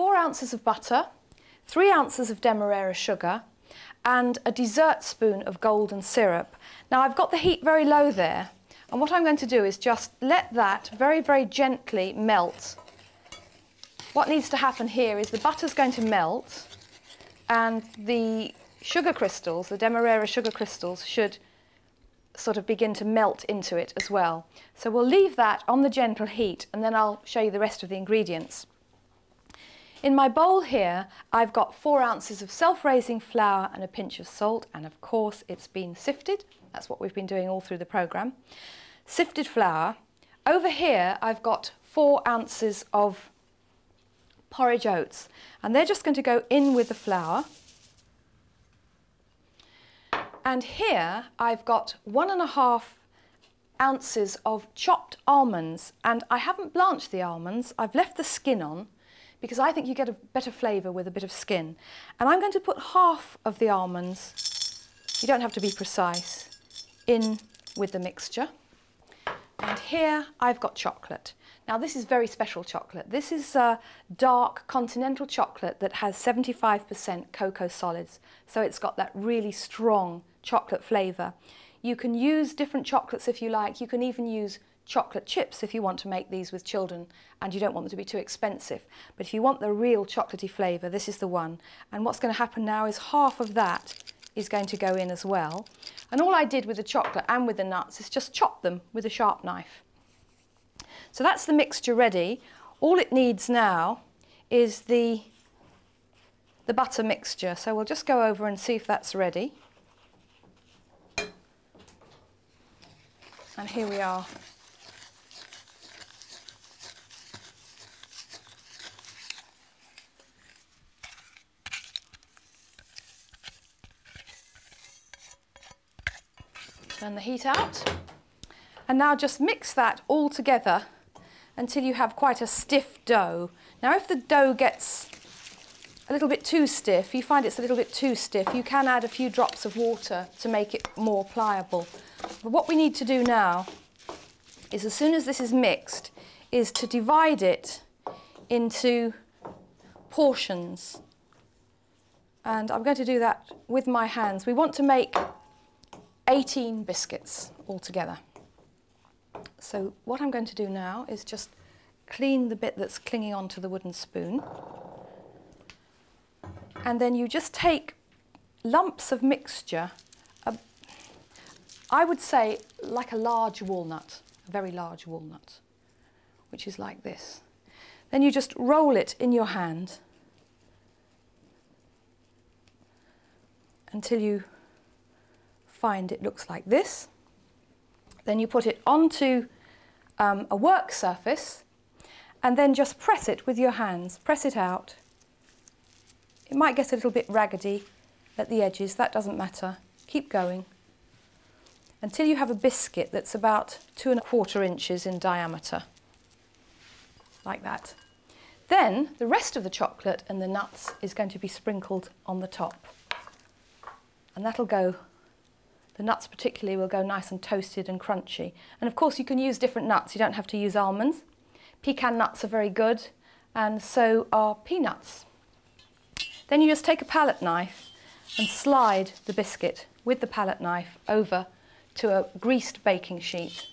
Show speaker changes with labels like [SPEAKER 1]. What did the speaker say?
[SPEAKER 1] four ounces of butter, three ounces of demerara sugar, and a dessert spoon of golden syrup. Now I've got the heat very low there, and what I'm going to do is just let that very, very gently melt. What needs to happen here is the butter's going to melt, and the sugar crystals, the demerara sugar crystals, should sort of begin to melt into it as well. So we'll leave that on the gentle heat and then I'll show you the rest of the ingredients. In my bowl here, I've got four ounces of self-raising flour and a pinch of salt, and of course it's been sifted. That's what we've been doing all through the programme. Sifted flour. Over here, I've got four ounces of porridge oats, and they're just going to go in with the flour. And here I've got one and a half ounces of chopped almonds and I haven't blanched the almonds, I've left the skin on because I think you get a better flavour with a bit of skin. And I'm going to put half of the almonds, you don't have to be precise, in with the mixture. And here I've got chocolate. Now this is very special chocolate. This is a dark continental chocolate that has 75% cocoa solids. So it's got that really strong chocolate flavour. You can use different chocolates if you like. You can even use chocolate chips if you want to make these with children and you don't want them to be too expensive. But if you want the real chocolatey flavour, this is the one. And what's going to happen now is half of that is going to go in as well. And all I did with the chocolate and with the nuts is just chop them with a sharp knife. So that's the mixture ready. All it needs now is the, the butter mixture. So we'll just go over and see if that's ready. And here we are. Turn the heat out. And now just mix that all together until you have quite a stiff dough. Now if the dough gets a little bit too stiff, you find it's a little bit too stiff, you can add a few drops of water to make it more pliable. But what we need to do now is as soon as this is mixed, is to divide it into portions. And I'm going to do that with my hands. We want to make 18 biscuits altogether. So what I'm going to do now is just clean the bit that's clinging onto the wooden spoon. And then you just take lumps of mixture I would say like a large walnut, a very large walnut, which is like this. Then you just roll it in your hand until you find it looks like this. Then you put it onto um, a work surface and then just press it with your hands. Press it out. It might get a little bit raggedy at the edges, that doesn't matter. Keep going until you have a biscuit that's about two and a quarter inches in diameter, like that. Then the rest of the chocolate and the nuts is going to be sprinkled on the top. And that'll go, the nuts particularly will go nice and toasted and crunchy. And of course you can use different nuts, you don't have to use almonds. Pecan nuts are very good, and so are peanuts. Then you just take a palette knife and slide the biscuit with the palette knife over to a greased baking sheet